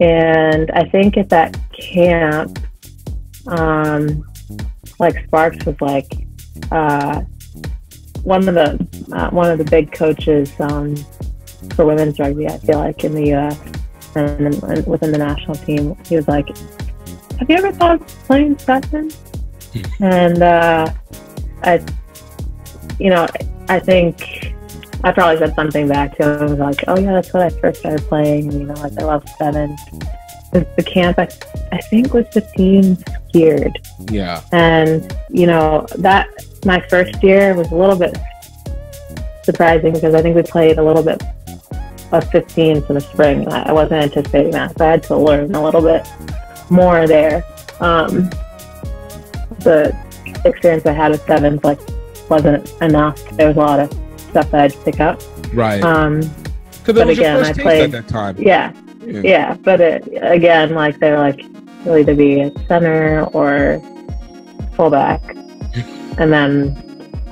And I think at that camp, um, like Sparks was like uh, one of the uh, one of the big coaches um, for women's rugby. I feel like in the U.S. and, and within the national team, he was like, "Have you ever thought of playing seven? and uh, I, you know, I think I probably said something back to him. I was like, "Oh yeah, that's what I first started playing. You know, like I love seven. The, the camp, I, I think, was the team geared. Yeah. And you know that my first year was a little bit surprising because I think we played a little bit of 15 for the spring. I wasn't anticipating that, so I had to learn a little bit more there. Um, the experience I had with sevens like wasn't enough. There was a lot of stuff that I'd pick up. Right. Um, but again, I played- at that time. yeah, Yeah. yeah, but it, again, like they're like you'll either be a center or fullback, and then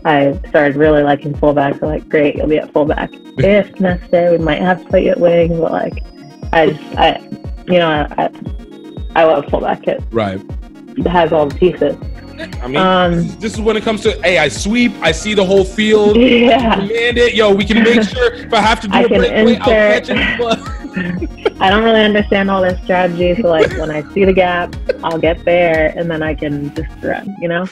I started really liking fullback. So like, great, you'll be at fullback. if necessary, we might have to you at wing, but like, I just, I, you know, I, I, I love fullback. It Right. has all the pieces. I mean, Um, this is when it comes to hey, I sweep, I see the whole field, Yeah, command it. Yo, we can make sure if I have to do I a can breakaway, I'll insert- catch it. But I don't really understand all their strategy. So like, when I see the gap, I'll get there, and then I can just run. You know.